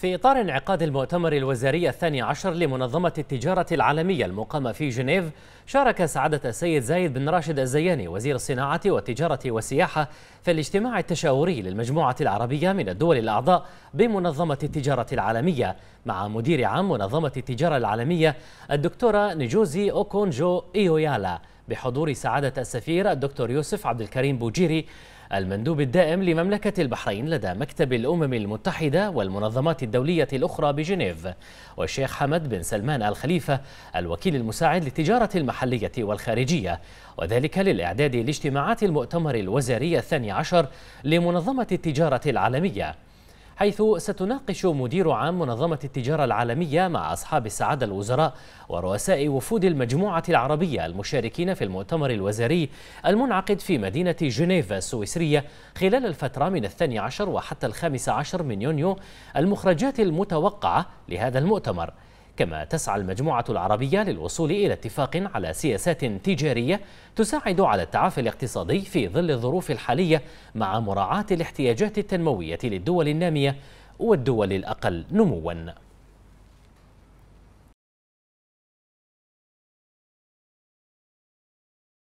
في إطار انعقاد المؤتمر الوزاري الثاني عشر لمنظمة التجارة العالمية المقامة في جنيف شارك سعادة السيد زايد بن راشد الزياني وزير الصناعة والتجارة والسياحة في الاجتماع التشاوري للمجموعة العربية من الدول الأعضاء بمنظمة التجارة العالمية مع مدير عام منظمة التجارة العالمية الدكتورة نجوزي أوكونجو إيويالا بحضور سعادة السفير الدكتور يوسف عبد الكريم بوجيري المندوب الدائم لمملكة البحرين لدى مكتب الأمم المتحدة والمنظمات الدولية الأخرى بجنيف والشيخ حمد بن سلمان الخليفة الوكيل المساعد للتجارة المحلية والخارجية. وذلك للإعداد لاجتماعات المؤتمر الوزاري الثاني عشر لمنظمة التجارة العالمية. حيث ستناقش مدير عام منظمة التجارة العالمية مع أصحاب السعادة الوزراء ورؤساء وفود المجموعة العربية المشاركين في المؤتمر الوزاري المنعقد في مدينة جنيف السويسرية خلال الفترة من الثاني عشر وحتى الخامس عشر من يونيو المخرجات المتوقعة لهذا المؤتمر. كما تسعى المجموعة العربية للوصول إلى اتفاق على سياسات تجارية تساعد على التعافي الاقتصادي في ظل الظروف الحالية مع مراعاة الاحتياجات التنموية للدول النامية والدول الأقل نمواً.